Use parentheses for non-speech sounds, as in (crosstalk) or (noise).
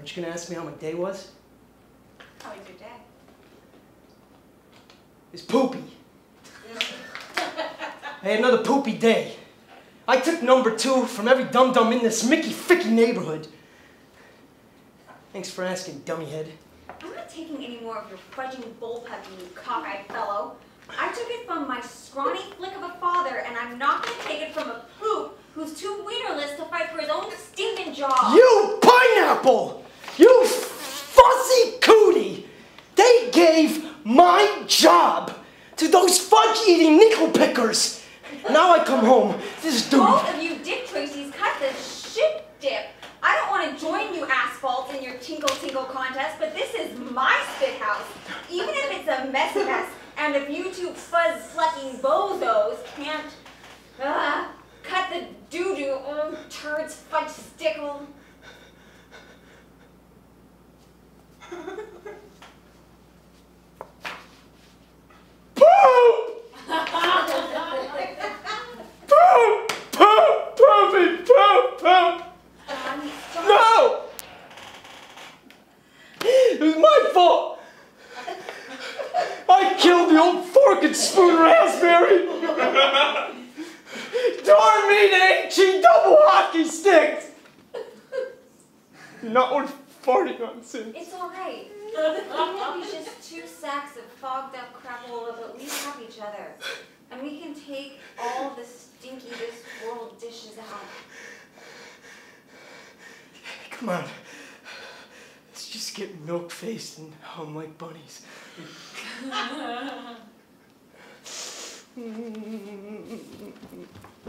Aren't you gonna ask me how my day was? How was your day? It's poopy. (laughs) I had another poopy day. I took number two from every dum-dum in this Mickey Ficky neighborhood. Thanks for asking, dummyhead. I'm not taking any more of your fudging bullpucky, you cockeyed fellow. I took it from my scrawny flick of a father, and I'm not gonna take it from a poop who's too wienerless to fight for his own stinking job. You pineapple! My job to those fudge-eating nickel pickers! Now I come home, this dude... Both of you Dick Tracy's cut the shit dip. I don't want to join you asphalt in your tinkle tinkle contest, but this is my spit house. Even if it's a mess mess, and if you two fuzz sucking bozos can't uh, cut the doo doo, oh, turds, fudge stickle. Poop! Poop! Poop! Poopy! Poop! Poop! Um, so- No! It was my fault! I killed the old fork and spoon raspberry! Darn me, ain't double hockey sticks! Not worth farting on since. It's alright. Even if it's just two sacks of fogged up crapola, but we have each other. And we can take all the stinky this world dishes out. Come on. Just get milk faced and hum like bunnies. (laughs) (laughs)